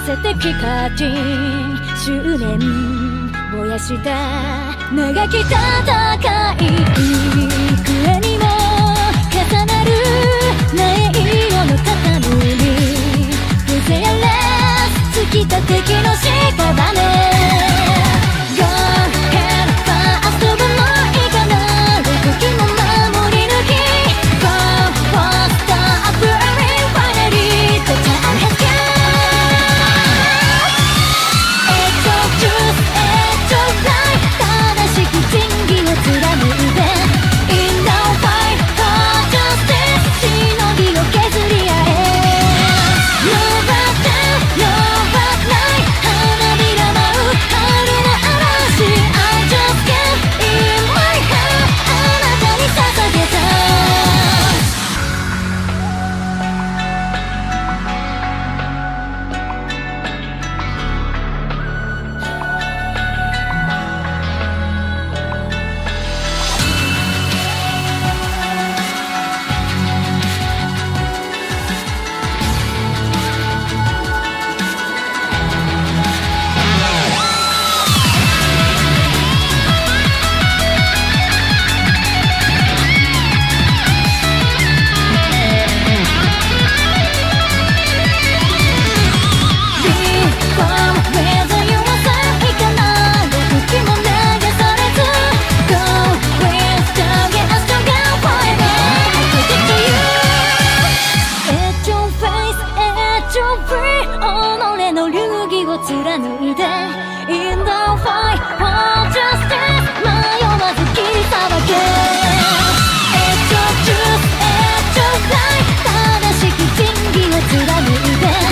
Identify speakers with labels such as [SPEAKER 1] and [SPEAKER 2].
[SPEAKER 1] せてきた10執念燃やした長き戦い幾らにも重なる苗色の畳に風やれ突き立てき baby.